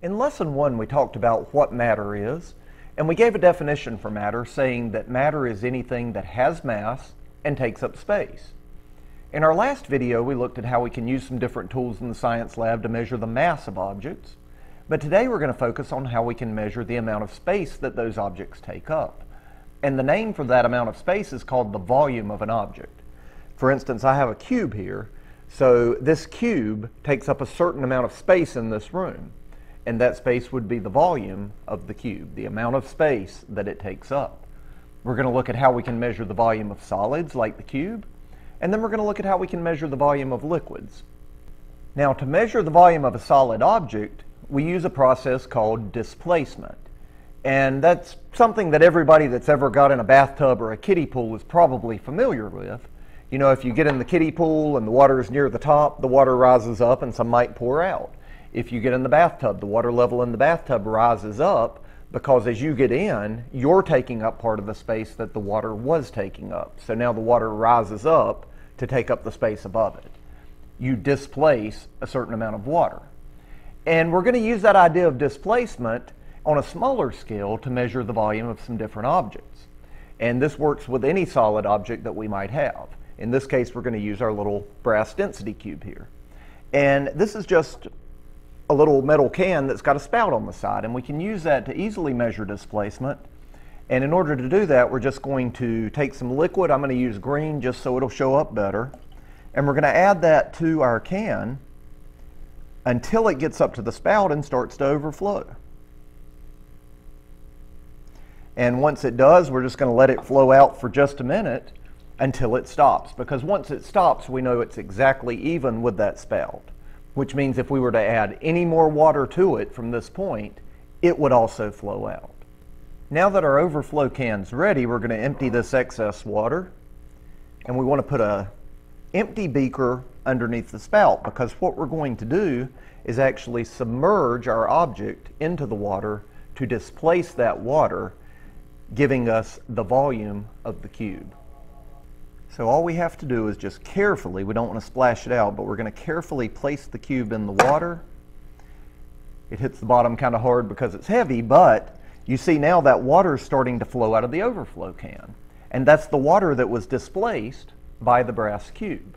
In lesson one, we talked about what matter is, and we gave a definition for matter saying that matter is anything that has mass and takes up space. In our last video, we looked at how we can use some different tools in the science lab to measure the mass of objects, but today we're going to focus on how we can measure the amount of space that those objects take up. And the name for that amount of space is called the volume of an object. For instance, I have a cube here, so this cube takes up a certain amount of space in this room and that space would be the volume of the cube, the amount of space that it takes up. We're going to look at how we can measure the volume of solids, like the cube, and then we're going to look at how we can measure the volume of liquids. Now, to measure the volume of a solid object, we use a process called displacement. And that's something that everybody that's ever got in a bathtub or a kiddie pool is probably familiar with. You know, if you get in the kiddie pool and the water is near the top, the water rises up and some might pour out. If you get in the bathtub, the water level in the bathtub rises up because as you get in, you're taking up part of the space that the water was taking up. So now the water rises up to take up the space above it. You displace a certain amount of water. And we're going to use that idea of displacement on a smaller scale to measure the volume of some different objects. And this works with any solid object that we might have. In this case, we're going to use our little brass density cube here. And this is just a little metal can that's got a spout on the side, and we can use that to easily measure displacement. And in order to do that, we're just going to take some liquid. I'm going to use green just so it'll show up better. And we're going to add that to our can until it gets up to the spout and starts to overflow. And once it does, we're just going to let it flow out for just a minute until it stops. Because once it stops, we know it's exactly even with that spout which means if we were to add any more water to it from this point, it would also flow out. Now that our overflow can's ready, we're going to empty this excess water, and we want to put a empty beaker underneath the spout because what we're going to do is actually submerge our object into the water to displace that water, giving us the volume of the cube. So all we have to do is just carefully, we don't want to splash it out, but we're going to carefully place the cube in the water. It hits the bottom kind of hard because it's heavy, but you see now that water is starting to flow out of the overflow can. And that's the water that was displaced by the brass cube.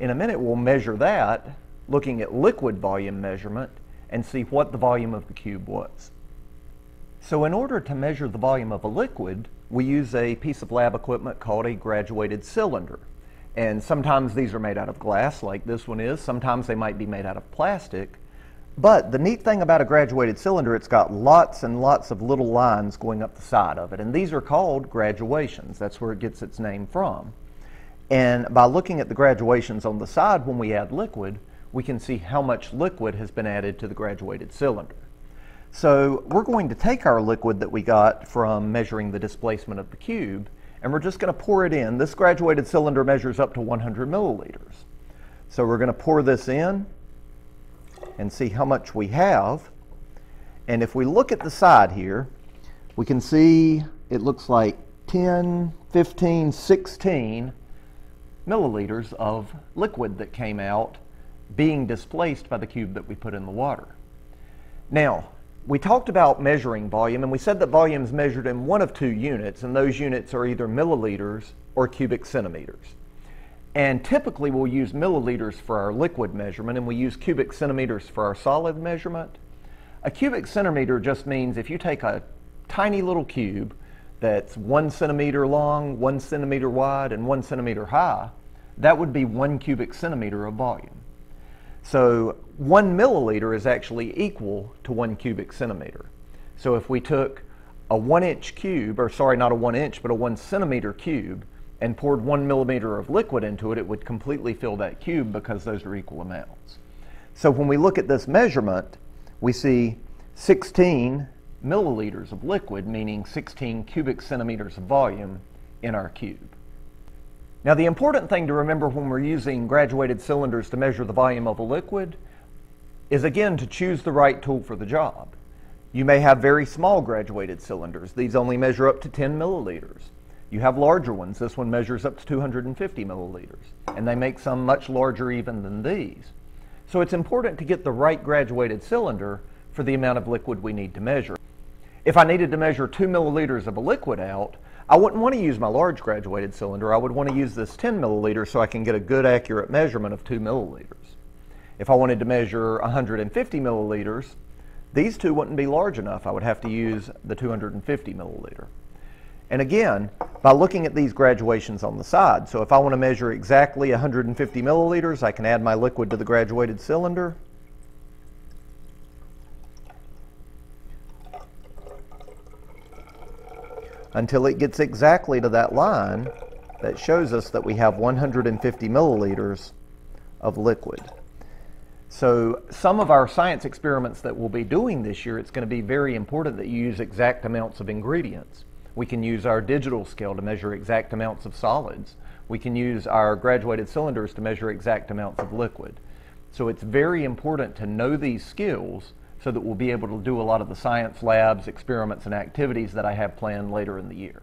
In a minute, we'll measure that, looking at liquid volume measurement, and see what the volume of the cube was. So in order to measure the volume of a liquid, we use a piece of lab equipment called a graduated cylinder. And sometimes these are made out of glass, like this one is. Sometimes they might be made out of plastic. But the neat thing about a graduated cylinder, it's got lots and lots of little lines going up the side of it. And these are called graduations. That's where it gets its name from. And by looking at the graduations on the side when we add liquid, we can see how much liquid has been added to the graduated cylinder. So we're going to take our liquid that we got from measuring the displacement of the cube, and we're just going to pour it in. This graduated cylinder measures up to 100 milliliters. So we're going to pour this in and see how much we have. And if we look at the side here, we can see it looks like 10, 15, 16 milliliters of liquid that came out being displaced by the cube that we put in the water. Now, we talked about measuring volume, and we said that volume is measured in one of two units, and those units are either milliliters or cubic centimeters. And typically we'll use milliliters for our liquid measurement, and we use cubic centimeters for our solid measurement. A cubic centimeter just means if you take a tiny little cube that's one centimeter long, one centimeter wide, and one centimeter high, that would be one cubic centimeter of volume. So one milliliter is actually equal to one cubic centimeter. So if we took a one inch cube, or sorry, not a one inch, but a one centimeter cube, and poured one millimeter of liquid into it, it would completely fill that cube because those are equal amounts. So when we look at this measurement, we see 16 milliliters of liquid, meaning 16 cubic centimeters of volume in our cube. Now the important thing to remember when we're using graduated cylinders to measure the volume of a liquid is again to choose the right tool for the job. You may have very small graduated cylinders. These only measure up to 10 milliliters. You have larger ones. This one measures up to 250 milliliters. And they make some much larger even than these. So it's important to get the right graduated cylinder for the amount of liquid we need to measure. If I needed to measure two milliliters of a liquid out, I wouldn't want to use my large graduated cylinder. I would want to use this 10 milliliter so I can get a good accurate measurement of two milliliters. If I wanted to measure 150 milliliters, these two wouldn't be large enough. I would have to use the 250 milliliter. And again, by looking at these graduations on the side, so if I want to measure exactly 150 milliliters, I can add my liquid to the graduated cylinder. Until it gets exactly to that line that shows us that we have 150 milliliters of liquid. So some of our science experiments that we'll be doing this year, it's going to be very important that you use exact amounts of ingredients. We can use our digital scale to measure exact amounts of solids. We can use our graduated cylinders to measure exact amounts of liquid. So it's very important to know these skills so that we'll be able to do a lot of the science labs, experiments, and activities that I have planned later in the year.